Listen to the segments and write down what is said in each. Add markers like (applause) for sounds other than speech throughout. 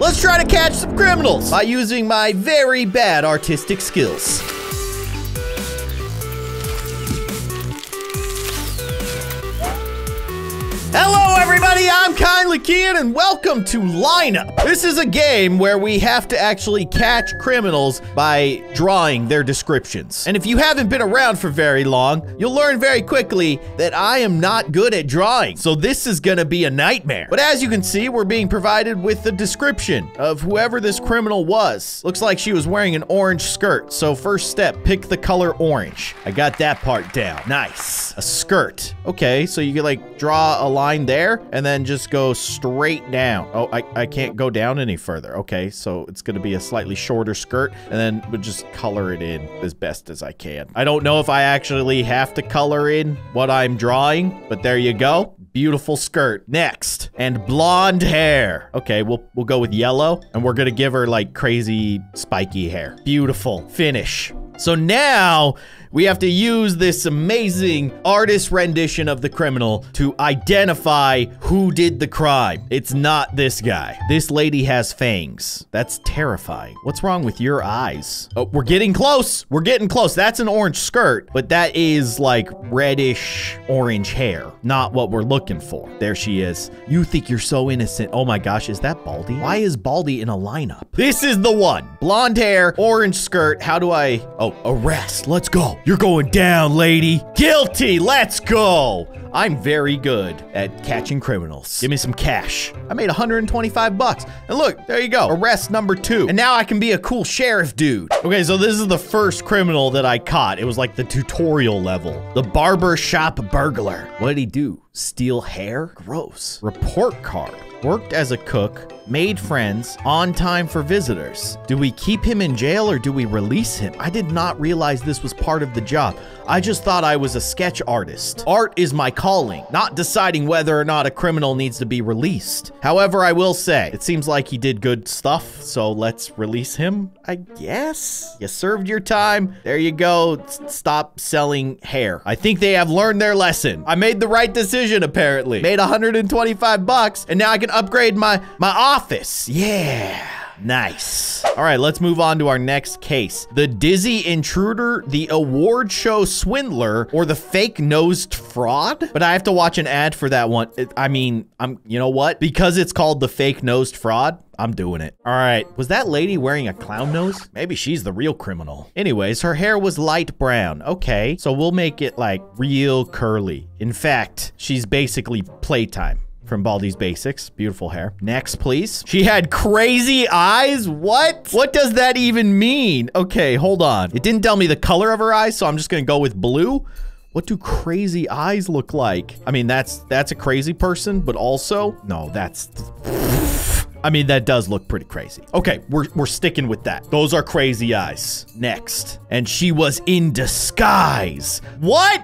Let's try to catch some criminals by using my very bad artistic skills. Hello, everybody. I'm Kindly Keyin, and welcome to Lineup. This is a game where we have to actually catch criminals by drawing their descriptions. And if you haven't been around for very long, you'll learn very quickly that I am not good at drawing. So this is gonna be a nightmare. But as you can see, we're being provided with the description of whoever this criminal was. Looks like she was wearing an orange skirt. So first step, pick the color orange. I got that part down. Nice. A skirt. Okay, so you can like draw a line there and then just go straight down. Oh, I, I can't go down any further. Okay, so it's going to be a slightly shorter skirt and then we'll just color it in as best as I can. I don't know if I actually have to color in what I'm drawing, but there you go. Beautiful skirt. Next. And blonde hair. Okay, we'll we'll go with yellow. And we're gonna give her like crazy spiky hair. Beautiful. Finish. So now we have to use this amazing artist rendition of the criminal to identify who did the crime. It's not this guy. This lady has fangs. That's terrifying. What's wrong with your eyes? Oh, we're getting close. We're getting close. That's an orange skirt, but that is like reddish orange hair. Not what we're looking for. There she is. You think you're so innocent. Oh my gosh, is that Baldi? Why is Baldi in a lineup? This is the one. Blonde hair, orange skirt. How do I... Oh, arrest. Let's go. You're going down, lady. Guilty. Let's go. I'm very good at catching criminals. Give me some cash. I made 125 bucks. And look, there you go. Arrest number two. And now I can be a cool sheriff dude. Okay, so this is the first criminal that I caught. It was like the tutorial level. The barber shop burglar. What did he do? Steal hair? Gross. Report card. Worked as a cook, made friends, on time for visitors. Do we keep him in jail or do we release him? I did not realize this was part of the job. I just thought I was a sketch artist. Art is my calling, not deciding whether or not a criminal needs to be released. However, I will say, it seems like he did good stuff, so let's release him, I guess? You served your time. There you go. S stop selling hair. I think they have learned their lesson. I made the right decision, apparently. Made 125 bucks, and now I can upgrade my, my office. Yeah. Nice. All right, let's move on to our next case. The Dizzy Intruder, the award show swindler, or the fake-nosed fraud? But I have to watch an ad for that one. It, I mean, I'm, you know what? Because it's called the fake-nosed fraud, I'm doing it. All right. Was that lady wearing a clown nose? Maybe she's the real criminal. Anyways, her hair was light brown. Okay. So we'll make it like real curly. In fact, she's basically playtime from Baldi's Basics. Beautiful hair. Next, please. She had crazy eyes? What? What does that even mean? Okay, hold on. It didn't tell me the color of her eyes, so I'm just gonna go with blue. What do crazy eyes look like? I mean, that's that's a crazy person, but also, no, that's... I mean, that does look pretty crazy. Okay, we're, we're sticking with that. Those are crazy eyes. Next. And she was in disguise. What?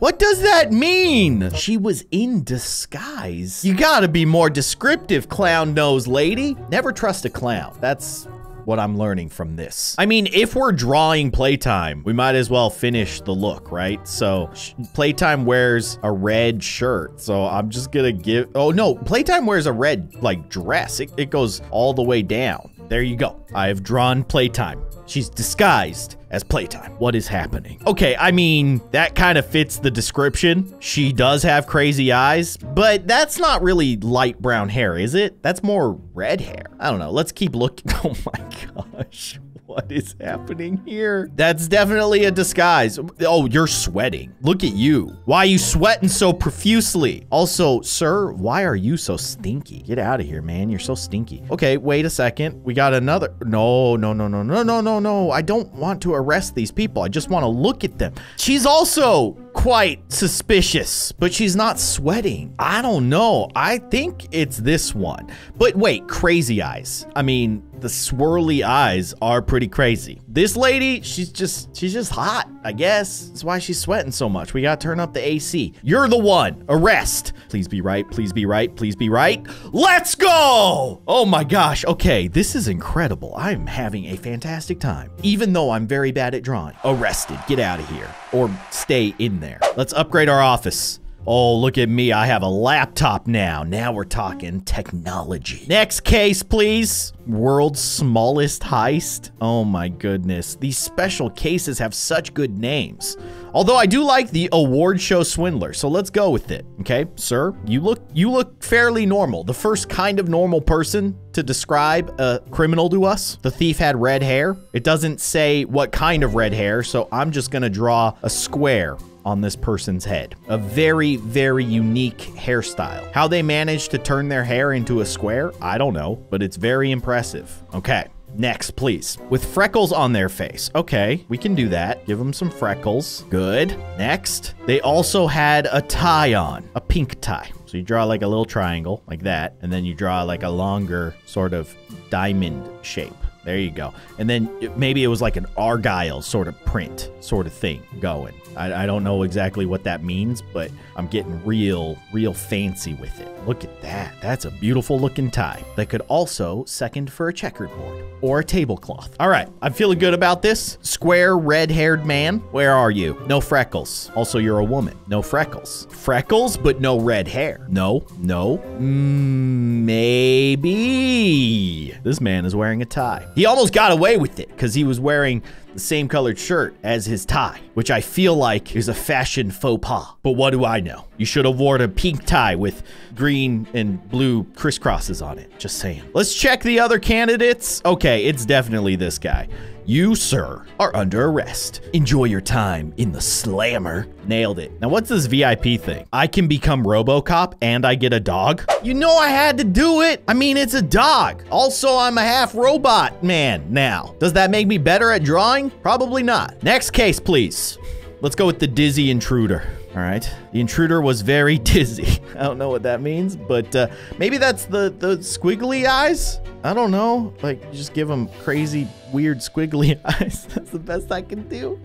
What does that mean? She was in disguise. You gotta be more descriptive, clown nose lady. Never trust a clown. That's what I'm learning from this. I mean, if we're drawing Playtime, we might as well finish the look, right? So Playtime wears a red shirt. So I'm just gonna give, oh no, Playtime wears a red like dress. It, it goes all the way down. There you go. I have drawn Playtime. She's disguised as Playtime. What is happening? Okay, I mean, that kind of fits the description. She does have crazy eyes, but that's not really light brown hair, is it? That's more red hair. I don't know. Let's keep looking. (laughs) Oh my gosh. What is happening here? That's definitely a disguise. Oh, you're sweating. Look at you. Why are you sweating so profusely? Also, sir, why are you so stinky? Get out of here, man. You're so stinky. Okay, wait a second. We got another. No, no, no, no, no, no, no, no. I don't want to arrest these people. I just want to look at them. She's also quite suspicious, but she's not sweating. I don't know. I think it's this one. But wait, crazy eyes. I mean, the swirly eyes are pretty crazy. This lady, she's just, she's just hot, I guess. That's why she's sweating so much. We gotta turn up the AC. You're the one. Arrest. Please be right. Please be right. Please be right. Let's go. Oh my gosh. Okay, this is incredible. I'm having a fantastic time, even though I'm very bad at drawing. Arrested. Get out of here or stay in there. Let's upgrade our office. Oh, look at me. I have a laptop now. Now we're talking technology. Next case, please. World's smallest heist. Oh my goodness. These special cases have such good names. Although I do like the award show swindler, so let's go with it. Okay, sir, you look you look fairly normal. The first kind of normal person to describe a criminal to us. The thief had red hair. It doesn't say what kind of red hair, so I'm just gonna draw a square on this person's head. A very, very unique hairstyle. How they managed to turn their hair into a square, I don't know, but it's very impressive. Okay. Next, please. With freckles on their face. Okay, we can do that. Give them some freckles. Good. Next, they also had a tie on, a pink tie. So you draw like a little triangle like that, and then you draw like a longer sort of diamond shape. There you go. And then maybe it was like an Argyle sort of print sort of thing going. I, I, don't know exactly what that means, but I'm getting real, real fancy with it. Look at that. That's a beautiful looking tie that could also second for a checkered board or a tablecloth. All right, I'm feeling good about this. Square red haired man, where are you? No freckles. Also, you're a woman. No freckles. Freckles, but no red hair. No, no. Mm, maybe. This man is wearing a tie. He almost got away with it because he was wearing the same colored shirt as his tie, which I feel like is a fashion faux pas. But what do I know? You should have worn a pink tie with green and blue crisscrosses on it. Just saying. Let's check the other candidates. Okay, it's definitely this guy. You, sir, are under arrest. Enjoy your time in the slammer. Nailed it. Now, what's this VIP thing? I can become Robocop and I get a dog? You know I had to do it. I mean, it's a dog. Also, I'm a half robot man now. Does that make me better at drawing? Probably not. Next case, please. Let's go with the dizzy intruder. All right. The intruder was very (laughs) dizzy. I don't know what that means, but uh, maybe that's the, the squiggly eyes? I don't know. Like, just give them crazy, weird, squiggly (laughs) eyes. That's the best I can do.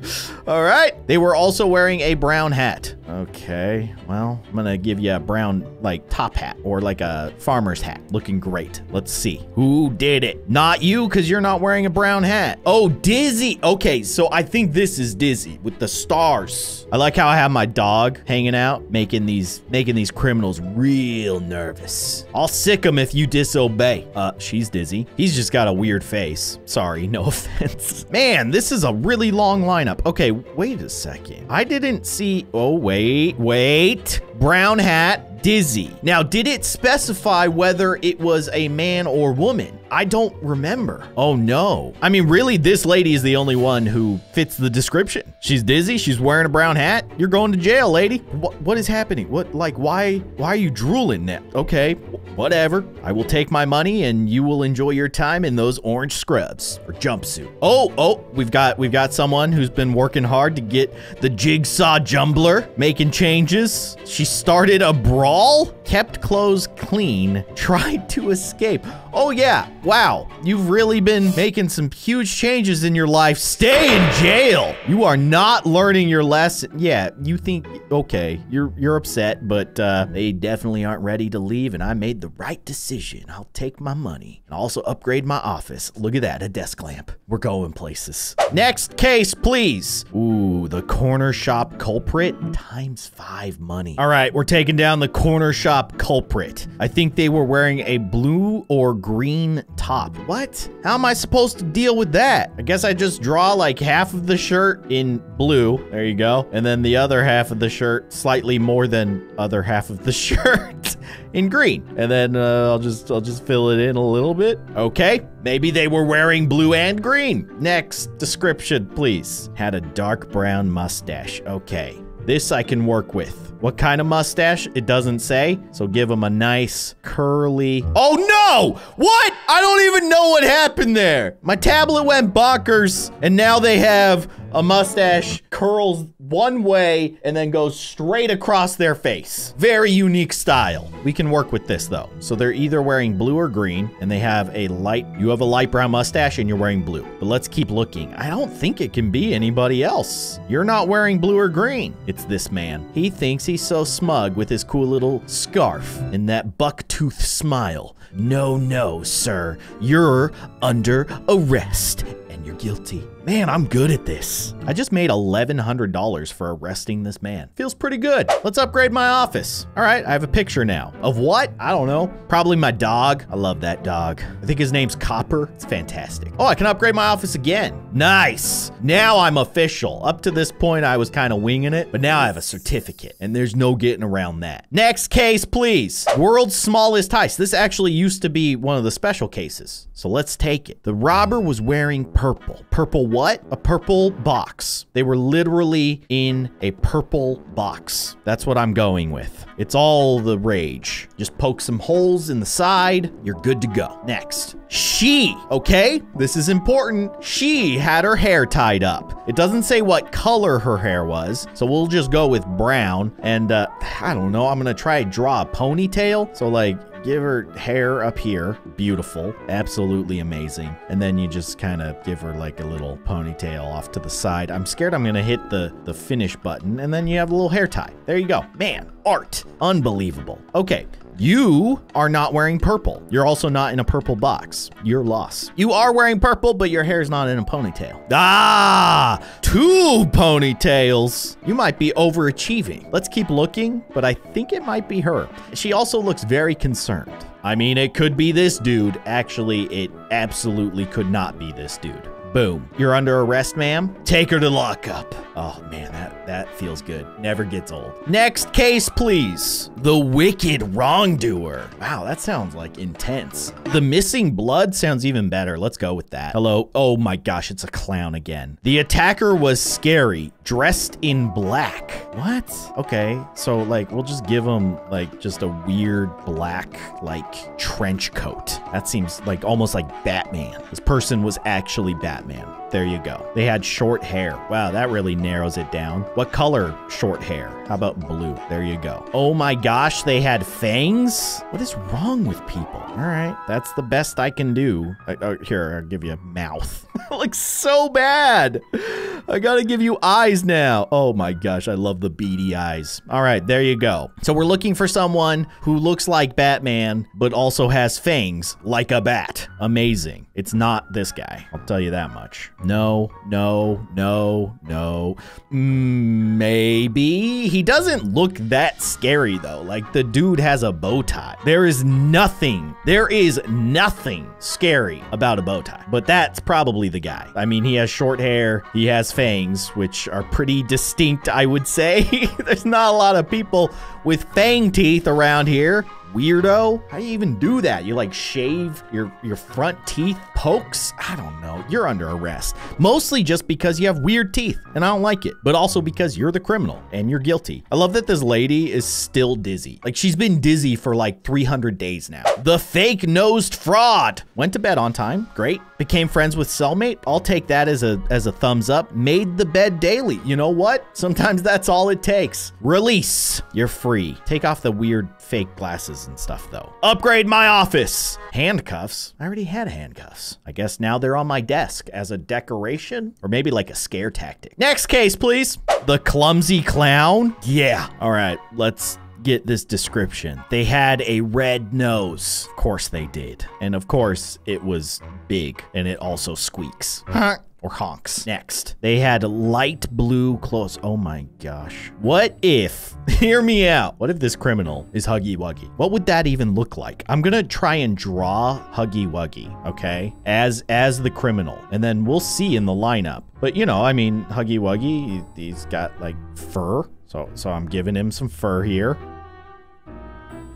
All right. They were also wearing a brown hat. Okay. Well, I'm going to give you a brown, like, top hat or like a farmer's hat. Looking great. Let's see. Who did it? Not you, because you're not wearing a brown hat. Oh, Dizzy. Okay, so I think this is Dizzy with the stars. I like how I have my dog hanging out, making these making these criminals real nervous. I'll sick them if you disobey. Uh, she's dizzy. He's just got a weird face. Sorry, no (laughs) offense. Man, this is a really long lineup. Okay, wait a second. I didn't see... Oh, wait, wait. Brown hat, dizzy. Now, did it specify whether it was a man or woman? I don't remember. Oh no. I mean, really, this lady is the only one who fits the description. She's dizzy. She's wearing a brown hat. You're going to jail, lady. What, what is happening? What, like, why, why are you drooling now? Okay, whatever. I will take my money and you will enjoy your time in those orange scrubs or jumpsuit. Oh, oh, we've got, we've got someone who's been working hard to get the jigsaw jumbler, making changes. She started a brawl, kept clothes clean, (laughs) tried to escape. Oh yeah, wow, you've really been making some huge changes in your life. Stay in jail. You are not learning your lesson. Yeah, you think, okay, you're you're upset, but uh, they definitely aren't ready to leave, and I made the right decision. I'll take my money and also upgrade my office. Look at that, a desk lamp. We're going places. Next case, please. Ooh, the corner shop culprit times five money. All right, we're taking down the corner shop culprit. I think they were wearing a blue or green top. What? How am I supposed to deal with that? I guess I just draw like half of the shirt in blue. There you go. And then the other half of the shirt, slightly more than other half of the (laughs) shirt in green. And then uh, I'll just I'll just fill it in a little bit. Okay. Maybe they were wearing blue and green. Next description, please. Had a dark brown mustache. Okay. This I can work with. What kind of mustache? It doesn't say. So give him a nice curly. Oh no! What? I don't even know what happened there. My tablet went bonkers and now they have a mustache curls one way and then goes straight across their face. Very unique style. We can work with this though. So they're either wearing blue or green and they have a light, you have a light brown mustache and you're wearing blue. But let's keep looking. I don't think it can be anybody else. You're not wearing blue or green. It's this man. He thinks he's so smug with his cool little scarf and that bucktooth smile. No, no, sir. You're under arrest and you're guilty. Man, I'm good at this. I just made $1,100 for arresting this man. Feels pretty good. Let's upgrade my office. All right, I have a picture now. Of what? I don't know. Probably my dog. I love that dog. I think his name's Copper. It's fantastic. Oh, I can upgrade my office again. Nice. Now I'm official. Up to this point, I was kind of winging it, but now I have a certificate, and there's no getting around that. Next case, please. World's smallest heist. This actually used to be one of the special cases, so let's take it. The robber was wearing purple. Purple Purple what? A purple box. They were literally in a purple box. That's what I'm going with. It's all the rage. Just poke some holes in the side. You're good to go. Next. She, okay? This is important. She had her hair tied up. It doesn't say what color her hair was, so we'll just go with brown. And uh, I don't know, I'm gonna try draw a ponytail. So like, give her hair up here. Beautiful. Absolutely amazing. And then you just kind of give her like a little ponytail off to the side. I'm scared I'm going to hit the, the finish button and then you have a little hair tie. There you go. Man, art. Unbelievable. Okay. You are not wearing purple. You're also not in a purple box. Your loss. You are wearing purple, but your hair's not in a ponytail. Ah, two ponytails. You might be overachieving. Let's keep looking, but I think it might be her. She also looks very concerned. I mean, it could be this dude. Actually, it absolutely could not be this dude. Boom. You're under arrest, ma'am. Take her to lockup. Oh man, that, that feels good. Never gets old. Next case, please. The wicked wrongdoer. Wow, that sounds like intense. The missing blood sounds even better. Let's go with that. Hello. Oh my gosh, it's a clown again. The attacker was scary, dressed in black. What? Okay, so like we'll just give him like just a weird black like trench coat. That seems like almost like Batman. This person was actually Batman. There you go. They had short hair. Wow, that really narrows it down. What color short hair? How about blue? There you go. Oh my gosh, they had fangs? What is wrong with people? All right, that's the best I can do. I, oh, here, I'll give you a mouth. (laughs) looks so bad. I gotta give you eyes now. Oh my gosh, I love the beady eyes. All right, there you go. So we're looking for someone who looks like Batman, but also has fangs like a bat. Amazing. It's not this guy. I'll tell you that much. No, no, no, no. Maybe. He doesn't look that scary though. Like the dude has a bow tie. There is nothing, there is nothing scary about a bow tie. But that's probably the guy. I mean, he has short hair, he has fangs, which are pretty distinct, I would say. (laughs) There's not a lot of people with fang teeth around here weirdo. How do you even do that? You like shave your your front teeth pokes? I don't know. You're under arrest. Mostly just because you have weird teeth and I don't like it, but also because you're the criminal and you're guilty. I love that this lady is still dizzy. Like she's been dizzy for like 300 days now. The fake nosed fraud went to bed on time. Great. Became friends with cellmate. I'll take that as a as a thumbs up. Made the bed daily. You know what? Sometimes that's all it takes. Release. You're free. Take off the weird fake glasses and stuff though. Upgrade my office. Handcuffs. I already had handcuffs. I guess now they're on my desk as a decoration or maybe like a scare tactic. Next case, please. The clumsy clown. Yeah. All right, let's get this description. They had a red nose. Of course they did. And of course it was big and it also squeaks. Or honks. Next, they had light blue clothes. Oh my gosh. What if, (laughs) hear me out, what if this criminal is Huggy Wuggy? What would that even look like? I'm gonna try and draw Huggy Wuggy, okay, as as the criminal, and then we'll see in the lineup. But you know, I mean, Huggy Wuggy, he's got like fur, so so I'm giving him some fur here.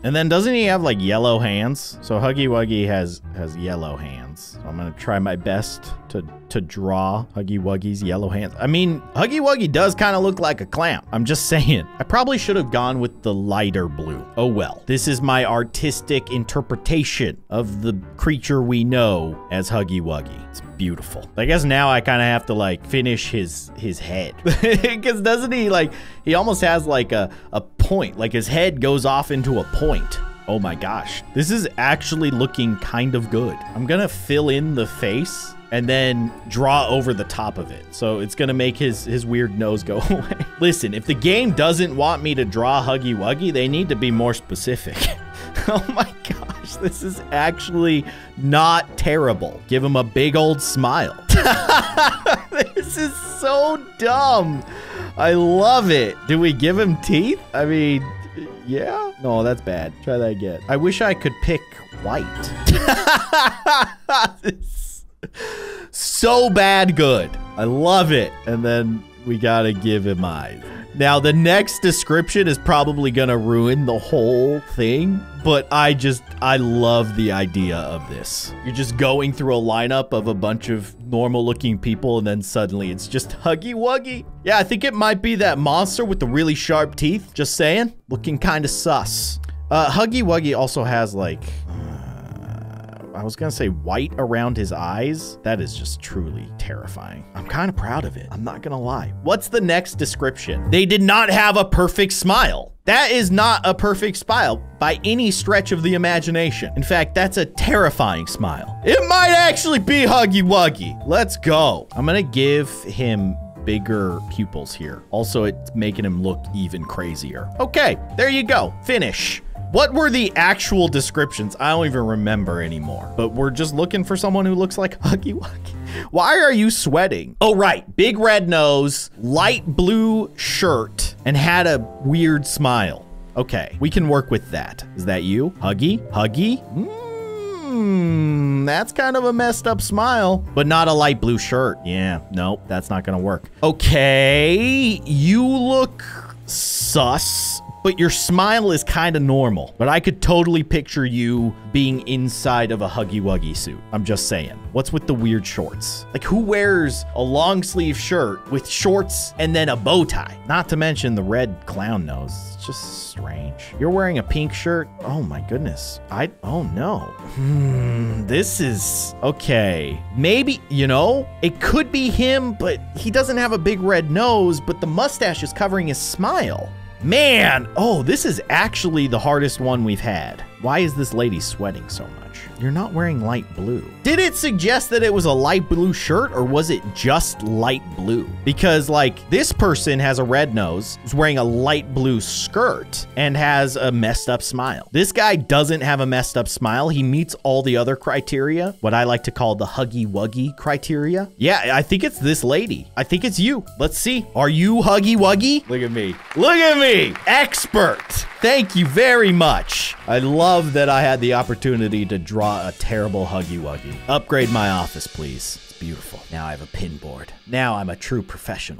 And then doesn't he have like yellow hands? So Huggy Wuggy has has yellow hands. So I'm gonna try my best to to draw Huggy Wuggy's yellow hands. I mean, Huggy Wuggy does kind of look like a clown. I'm just (laughs) saying. I probably should have gone with the lighter blue. Oh well. This is my artistic interpretation of the creature we know as Huggy Wuggy. It's beautiful. I guess now I kind of have to like finish his his head. (laughs) Because doesn't he like, he almost has like a, a point. Like his head goes off into a point. Oh my gosh. This is actually looking kind of good. I'm gonna fill in the face and then draw over the top of it. So it's gonna make his, his weird nose go (laughs) away. Listen, if the game doesn't want me to draw Huggy Wuggy, they need to be more specific. (laughs) oh my gosh, This is actually not terrible. Give him a big old smile. (laughs) this is so dumb. I love it. Do we give him teeth? I mean, yeah? No, that's bad. Try that again. I wish I could pick white. (laughs) so bad good. I love it. And then we gotta give him eyes. Now, the next description is probably gonna ruin the whole thing, but I just, I love the idea of this. You're just going through a lineup of a bunch of normal looking people, and then suddenly it's just Huggy Wuggy. Yeah, I think it might be that monster with the really sharp teeth. Just saying. Looking kind of sus. Uh, Huggy Wuggy also has like I was gonna say white around his eyes. That is just truly terrifying. I'm kind of proud of it. I'm not gonna lie. What's the next description? They did not have a perfect smile. That is not a perfect smile by any stretch of the imagination. In fact, that's a terrifying smile. It might actually be Huggy Wuggy. Let's go. I'm gonna give him bigger pupils here. Also, it's making him look even crazier. Okay, there you go. Finish. What were the actual descriptions? I don't even remember anymore. But we're just looking for someone who looks like (laughs) Huggy Wuggy. Why are you sweating? Oh, right. Big red nose, light blue shirt, and had a weird smile. Okay, we can work with that. Is that you? Huggy? Huggy? Mmm, that's kind of a messed up smile, but not a light blue shirt. Yeah, nope, that's not gonna work. Okay, you look sus but your smile is kind of normal. But I could totally picture you being inside of a Huggy Wuggy suit. I'm just saying. What's with the weird shorts? Like, who wears a long sleeve shirt with shorts and then a bow tie? Not to mention the red clown nose. It's just strange. You're wearing a pink shirt? Oh my goodness. I, oh no. Hmm, this is, okay. Maybe, you know, it could be him, but he doesn't have a big red nose, but the mustache is covering his smile. Man, oh, this is actually the hardest one we've had. Why is this lady sweating so much? You're not wearing light blue. Did it suggest that it was a light blue shirt or was it just light blue? Because like this person has a red nose, is wearing a light blue skirt and has a messed up smile. This guy doesn't have a messed up smile. He meets all the other criteria, what I like to call the huggy wuggy criteria. Yeah, I think it's this lady. I think it's you. Let's see. Are you huggy wuggy? Look at me. Look at me. Expert. Thank you very much. I love that I had the opportunity to draw a terrible Huggy Wuggy. Upgrade my office, please. It's beautiful. Now I have a pin board. Now I'm a true professional.